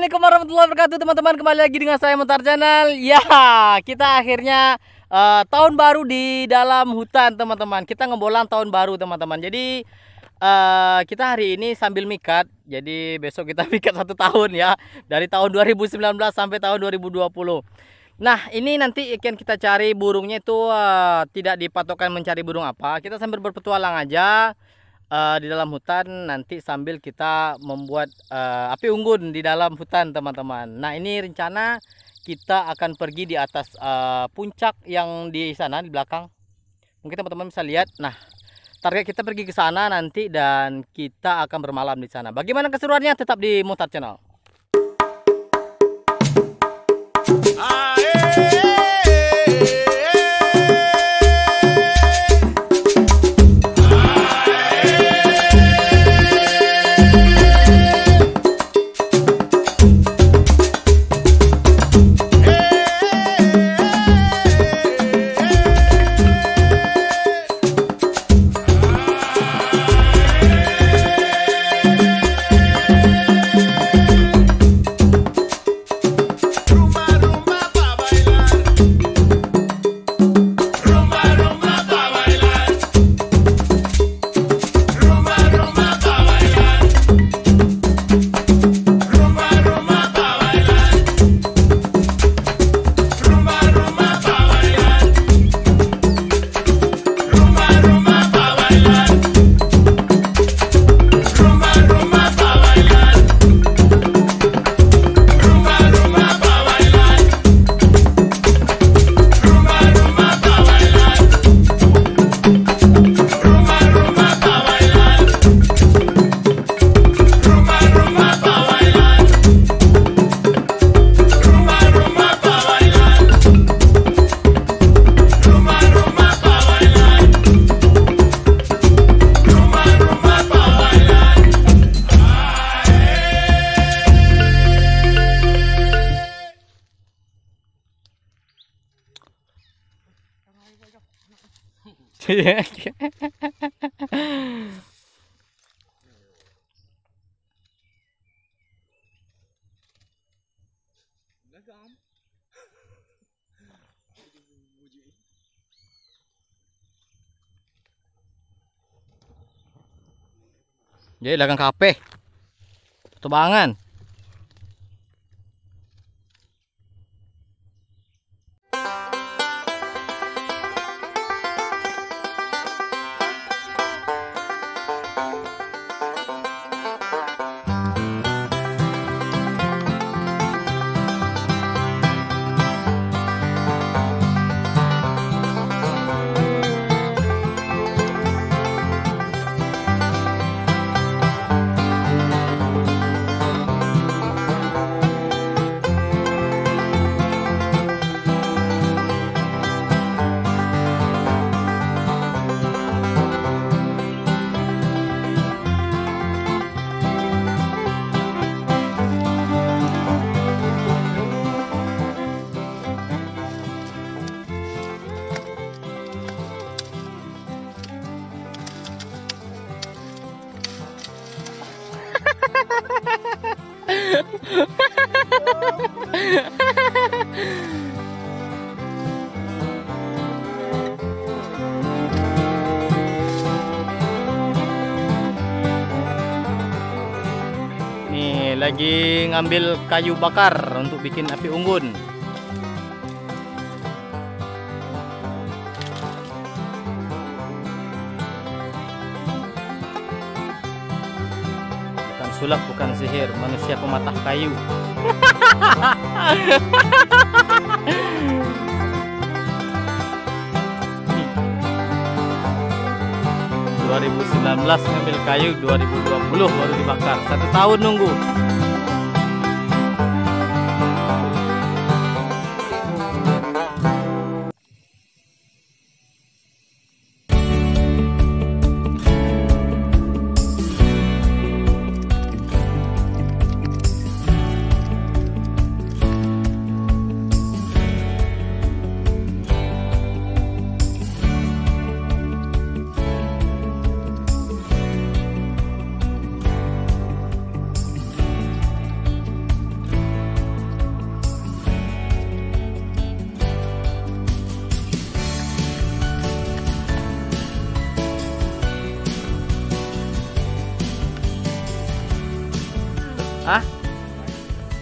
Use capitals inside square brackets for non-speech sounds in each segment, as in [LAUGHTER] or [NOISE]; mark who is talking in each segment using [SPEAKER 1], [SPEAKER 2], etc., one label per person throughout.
[SPEAKER 1] Assalamualaikum warahmatullahi wabarakatuh teman-teman. Kembali lagi dengan saya Mutar Channel. Ya kita akhirnya uh, tahun baru di dalam hutan teman-teman. Kita ngebolang tahun baru teman-teman. Jadi uh, kita hari ini sambil mikat. Jadi besok kita [LAUGHS] mikat satu tahun ya. Dari tahun 2019 sampai tahun 2020 Nah ini nanti ikan kita cari burungnya itu uh, Tidak dipatokan mencari burung apa. Kita sambil berpetualang aja uh, di dalam hutan nanti sambil kita membuat uh, api unggun di dalam hutan teman-teman. Nah ini rencana kita akan pergi di atas uh, puncak yang di sana di belakang. Mungkin teman-teman bisa lihat. Nah target kita pergi ke sana nanti dan kita akan bermalam di sana. Bagaimana keseruannya tetap di Mutar Channel. [LAUGHS] Ya. Jadi lagang kape, tebangan. Lagi ngambil kayu bakar untuk bikin api unggun. Bukan sulap, bukan sihir, manusia pematah kayu. [LAUGHS] 2019 ngambil kayu 2020 baru dibakar satu tahun nunggu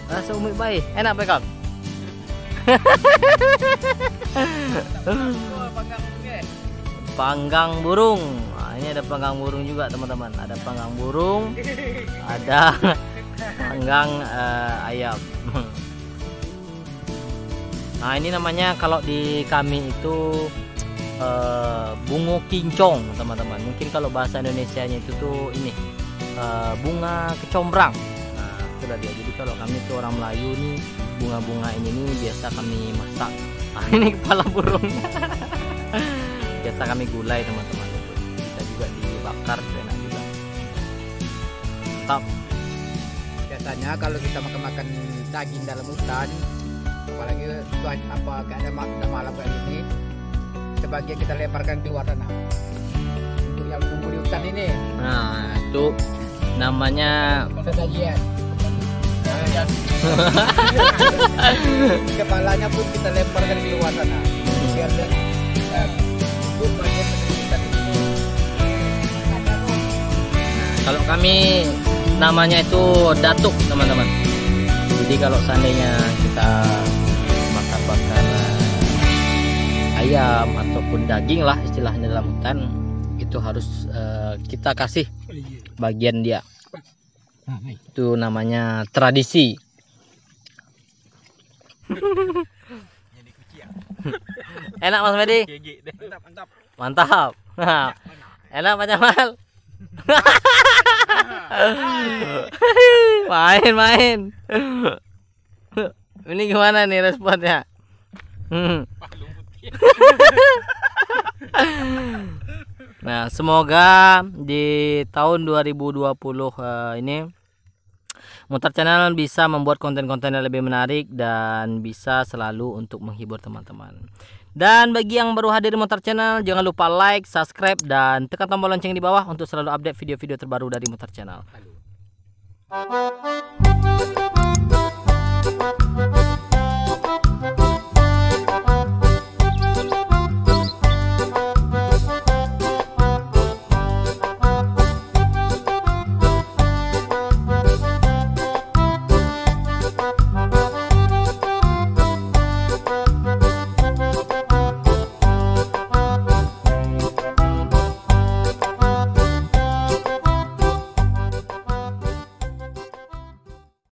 [SPEAKER 1] Rasa umi baik. Enak Bekam? panggang burung. Nah, ini ada panggang burung juga teman-teman. Ada panggang burung, ada panggang uh, ayam. [LAUGHS] Nah ini namanya kalau di kami itu uh, bungo kincong teman-teman. Mungkin kalau bahasa Indonesia-nya itu tuh ini uh, bunga kecombrang. Sudah dia. Jadi kalau kami itu orang Melayu nih bunga-bunga ini nih biasa kami masak. Nah, [LAUGHS] ini kepala burung. [LAUGHS] biasa kami gulai teman-teman. Bisa juga dibakar enak juga.
[SPEAKER 2] Mantap. Biasanya kalau kita makan-makan daging dalam hutan apalagi cuaca apa ada malam, malam kayak ini sebagian kita lemparkan keluar sana untuk yang menunggu di hutan ini
[SPEAKER 1] nah itu namanya
[SPEAKER 2] sesajian [LAUGHS] kepalanya pun kita lemparkan keluar sana. Biar bagian hutan ini
[SPEAKER 1] kalau kami namanya itu datuk teman-teman. Jadi kalau seandainya kita bakar-bakar uh, ayam ataupun daging lah istilahnya dalam hutan itu harus uh, kita kasih bagian dia itu namanya tradisi. [LAUGHS] Enak mas Medi
[SPEAKER 2] mantap
[SPEAKER 1] mantap. Mantap. Enak [LAUGHS] macam mal [LAUGHS] main main. Ini gimana nih responnya? Hmm. nah semoga di tahun 2020 uh, eh, ini Mutar Channel bisa membuat konten-konten yang lebih menarik dan bisa selalu untuk menghibur teman-teman. Dan bagi yang baru hadir di Mutar Channel, jangan lupa like, subscribe, dan tekan tombol lonceng di bawah untuk selalu update video-video terbaru dari Mutar Channel. Halo.